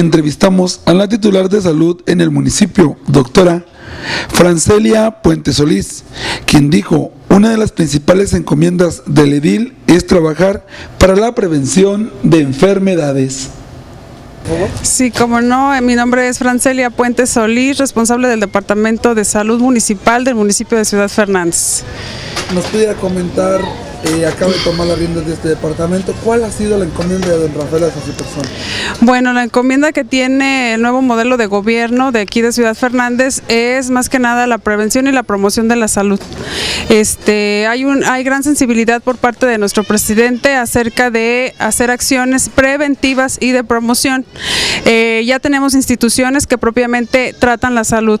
entrevistamos a la titular de salud en el municipio, doctora Francelia Puente Solís, quien dijo, una de las principales encomiendas del edil es trabajar para la prevención de enfermedades. Sí, como no, mi nombre es Francelia Puente Solís, responsable del Departamento de Salud Municipal del municipio de Ciudad Fernández. ¿Nos pudiera comentar eh, acaba de tomar las riendas de este departamento. ¿Cuál ha sido la encomienda de don Rafael hacia su persona? Bueno, la encomienda que tiene el nuevo modelo de gobierno de aquí de Ciudad Fernández es más que nada la prevención y la promoción de la salud. Este, hay, un, hay gran sensibilidad por parte de nuestro presidente acerca de hacer acciones preventivas y de promoción. Eh, ya tenemos instituciones que propiamente tratan la salud.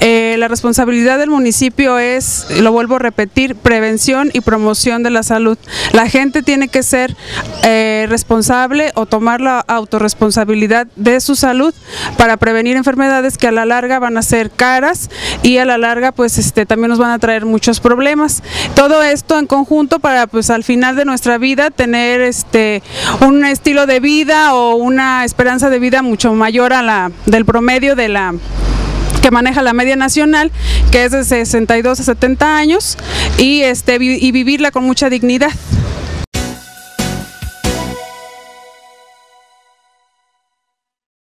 Eh, la responsabilidad del municipio es, lo vuelvo a repetir, prevención y promoción de la la salud. La gente tiene que ser eh, responsable o tomar la autorresponsabilidad de su salud para prevenir enfermedades que a la larga van a ser caras y a la larga pues este también nos van a traer muchos problemas. Todo esto en conjunto para pues al final de nuestra vida tener este un estilo de vida o una esperanza de vida mucho mayor a la del promedio de la que maneja la media nacional, que es de 62 a 70 años, y, este, y vivirla con mucha dignidad.